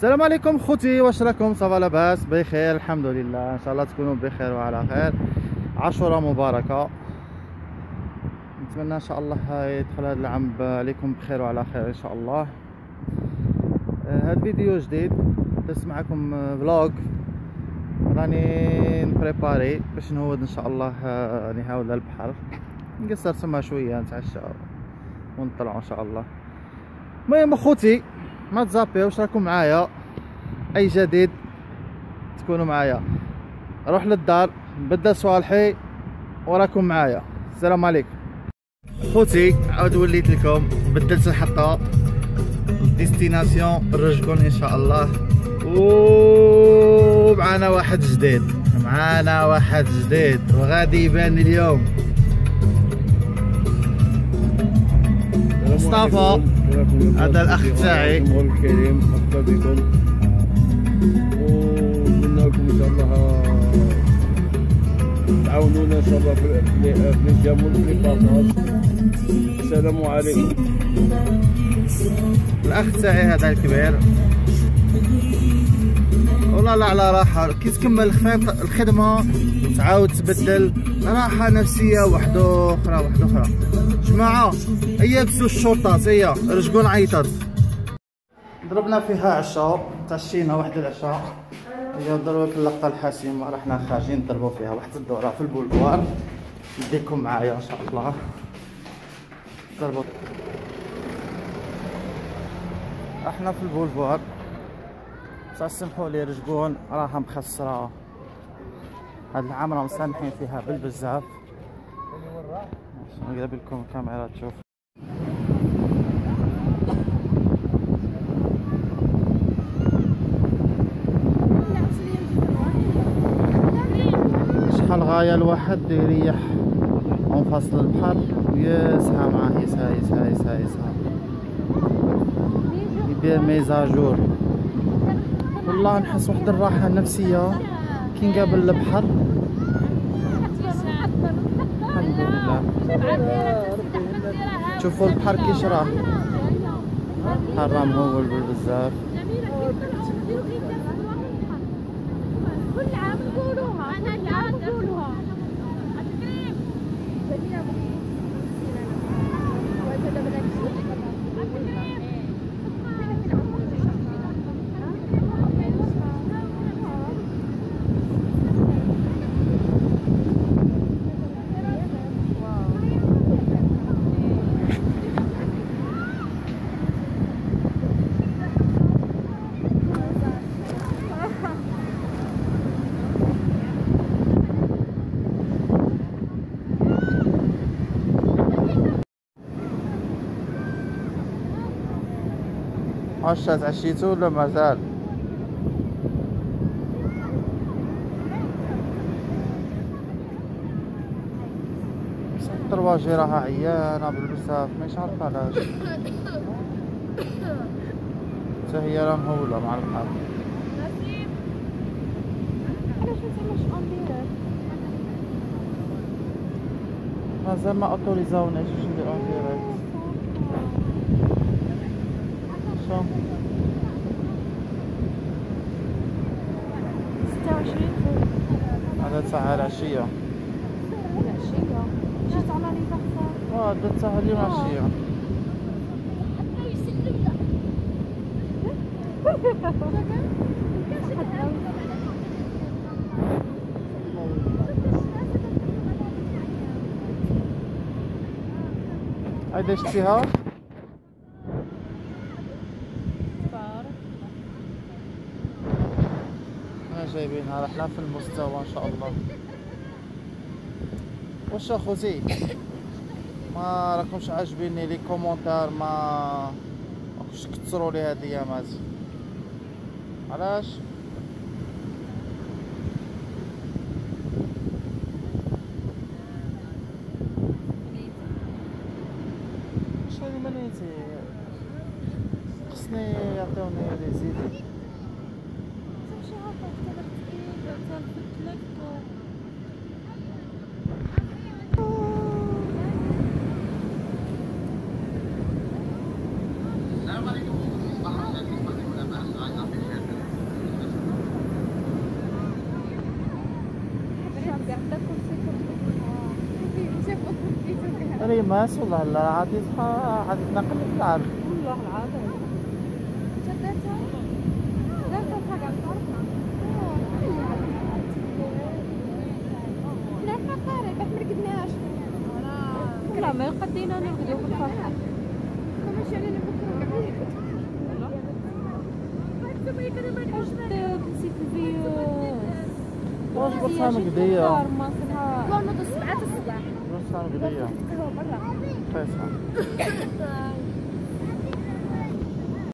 السلام عليكم خوتي واش راكم؟ صافا لاباس بخير الحمد لله. إن شاء الله تكونوا بخير وعلى خير. عاشوراء مباركة. نتمنى إن شاء الله يدخل هذا العام عليكم بخير وعلى خير إن شاء الله. هذا آه، فيديو جديد درت معكم فلوغ. راني نبريباري باش نهود إن شاء الله آه، نهاول البحر. نقصر تما شوية نتعشى ونطلعوا إن شاء الله. المهم اخوتي ما تزابيوش راكم معايا؟ أي جديد تكونوا معايا. نروح للدار نبدل صوالحي وراكم معايا. السلام عليكم. خوتي عاود وليت لكم بدلت الحطه ديستيناسيون الرجكون إن شاء الله. ومعانا واحد جديد. معانا واحد جديد. وغادي يبان اليوم. مصطفى. هذا الأخ تاعي الكريم مرحبا بكم ونتمنى لكم إن شاء الله. تعاونونا إن شاء الله في الجمهور في البارطاج السلام عليكم. الأخ تاعي هذا الكبير. والله لا على راحة كي تكمل الخدمة تعاود تبدل راحة نفسية وحدة أخرى وحدة أخرى. جماعة هيا بسو الشرطات هيا رجقون عيطات ضربنا فيها عشاء تعشينا واحد العشاء. هي ضربك اللقطة الحاسمة رحنا خارجين نضربو فيها واحد الدورة في البولفوار. نديكم معايا إن شاء الله. ضربو إحنا في البولفوار. سامحوا لي رجقون راها مخسرة. هاد العام راهم سامحين فيها بالبزاف. نقرب لكم الكاميرا تشوف. شحال غاية الواحد يريح. منفصل البحر. ويسعى معاه يسعى يسعى يسعى يسعى يدير ميزاجور. والله نحس واحد الراحة نفسية كي نقابل البحر الحمد لله. شوفوا البحر كيش راه. البحر مهول بزاف كل عام نقولوها أنا نقولوها. واش تعشيتو ولا مازال ال trois G راها عيانه بالبزاف مش عارفه علاش حتى هي راه مهوله مع البحر مازال ما اوتوريزاوناش باش direct ستة وعشرين هذا تاع العشية العشية جيت على لي آه. تاع اليوم عشية. هيدا شتيها جايبينها رحنا في المستوى إن شاء الله. واش أخوتي؟ ما راكمش عاجبيني لي كومونتار ما راكمش تكثروا لي هاد الايامات علاش؟ شنو منيتي. خصني يعطيوني لي زيد ريماس والله لا عاد يصحى عاد تنقلب العرض والله العظيم. لا ما قدينا نرقدوا بالفرحة ماشي علينا بكرة نسيت واش بصها مقدية كون نوض السبعة الصباح. بصها مقدية برا